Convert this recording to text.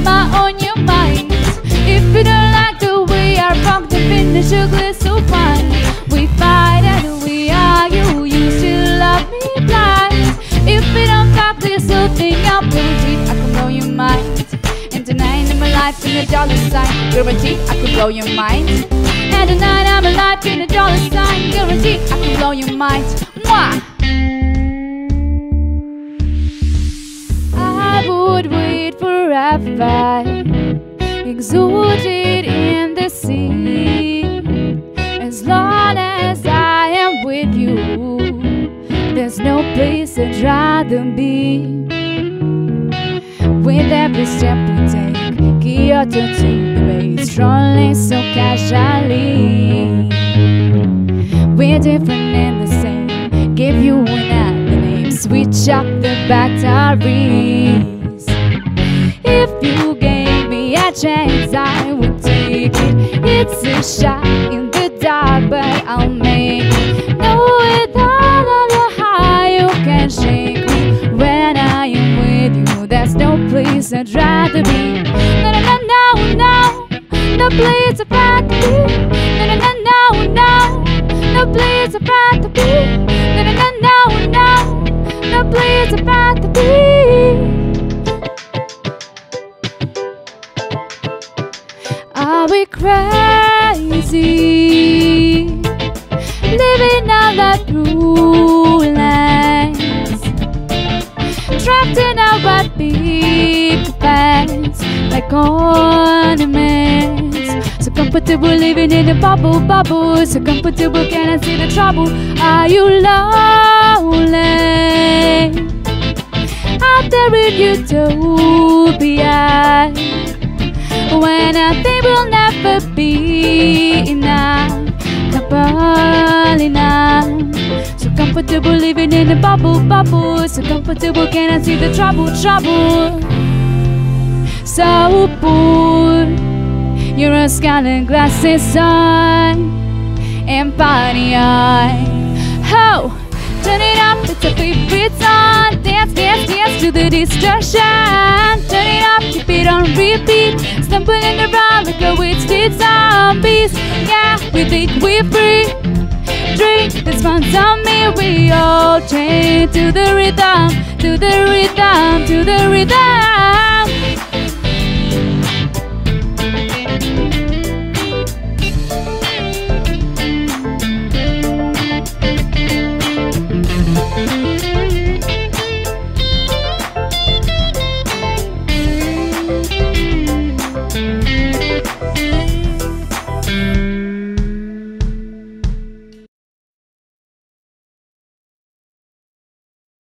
my on your mind If you don't like the way I rock to finish your gliss so fine We fight and we argue, you still love me blind. If you don't stop this whole thing up, baby, I can blow your mind. And tonight I'm alive in a dollar sign, guarantee I can blow your mind. And tonight I'm alive in a dollar sign, guarantee I can blow your mind. Mwah! Forever, exuded in the sea. As long as I am with you, there's no place I'd rather be. With every step we take, Kyoto to the base, strolling so casually. We're different and the same. Give you another name, switch up the batteries. A chance, I would take it. It's a shot in the dark, but I'll make it. No, without all your high, you can shake me. When I am with you, there's no place I'd rather be. No, no, no, no, no, no place I'd rather be. No, no, no, no, no, no place I'd rather be. No, no, no, no, no, no place I'd rather be. Are we crazy? Living on that blue lines Trapped in our big pants Like ornaments. So comfortable living in a bubble, bubble. So comfortable can I see the trouble? Are you lonely? Out there in utopia when I think we'll never be enough, couple enough. So comfortable living in a bubble, bubble. So comfortable, can I see the trouble, trouble? So put your scarlet glasses on and party on. Ho! Turn it up, it's a favorite song. Dance, dance, dance to the distortion. A zombies. Yeah, we think we're free. Drink this on me. We all chain to the rhythm, to the rhythm, to the rhythm.